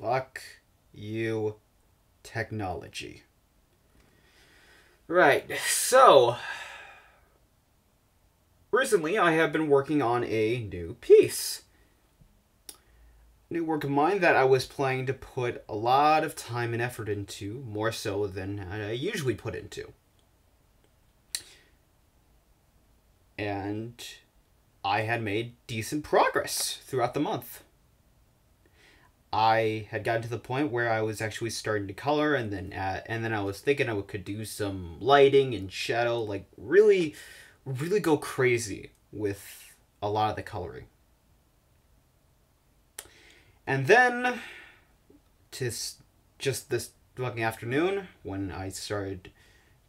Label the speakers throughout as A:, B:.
A: Fuck you, technology. Right, so. Recently, I have been working on a new piece. New work of mine that I was planning to put a lot of time and effort into, more so than I usually put into. And I had made decent progress throughout the month. I had gotten to the point where I was actually starting to color, and then uh, and then I was thinking I could do some lighting and shadow, like really, really go crazy with a lot of the coloring. And then, to just this fucking afternoon, when I started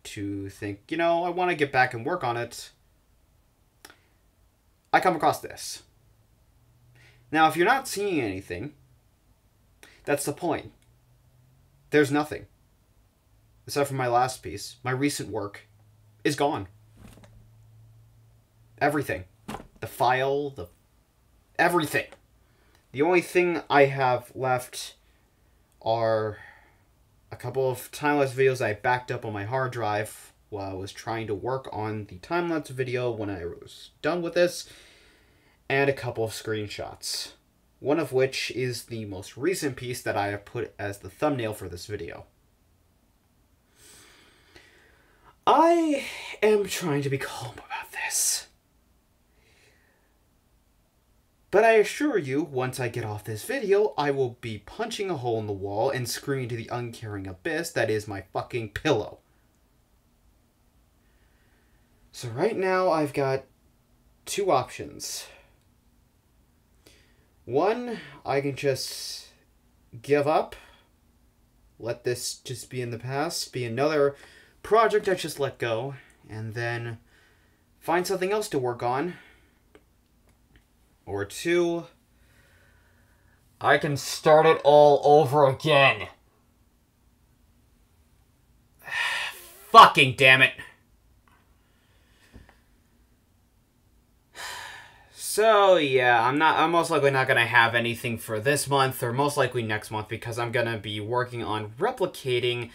A: to think, you know, I want to get back and work on it, I come across this. Now, if you're not seeing anything, that's the point. There's nothing. Aside from my last piece, my recent work is gone. Everything. The file, the everything. The only thing I have left are a couple of time-lapse videos I backed up on my hard drive while I was trying to work on the time-lapse video when I was done with this, and a couple of screenshots one of which is the most recent piece that I have put as the thumbnail for this video. I am trying to be calm about this. But I assure you, once I get off this video, I will be punching a hole in the wall and screaming to the uncaring abyss that is my fucking pillow. So right now I've got two options. One, I can just give up, let this just be in the past, be another project I just let go, and then find something else to work on. Or two, I can start it all over again. Fucking damn it. So yeah, I'm not. I'm most likely not gonna have anything for this month, or most likely next month, because I'm gonna be working on replicating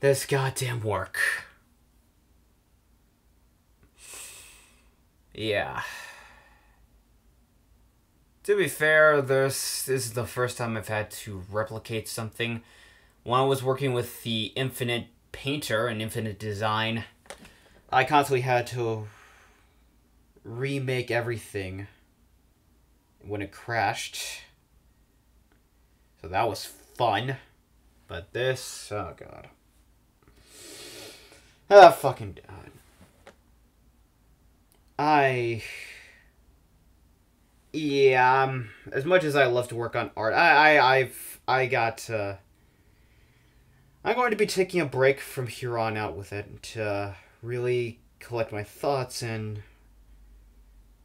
A: this goddamn work. Yeah. To be fair, this, is the first time I've had to replicate something. When I was working with the Infinite Painter and Infinite Design, I constantly had to remake everything when it crashed. So that was fun. But this, oh god. Ah, fucking god. I. Yeah, um, as much as I love to work on art, I, I, I've, I got, uh, I'm going to be taking a break from here on out with it to really collect my thoughts and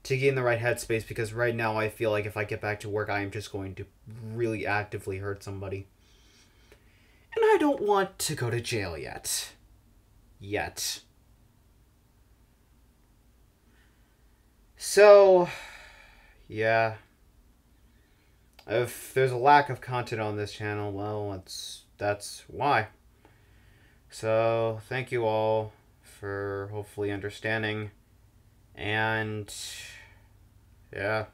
A: to get in the right headspace because right now I feel like if I get back to work, I am just going to really actively hurt somebody. And I don't want to go to jail yet. Yet. So, yeah. If there's a lack of content on this channel, well, that's, that's why. So, thank you all for hopefully understanding. And yeah.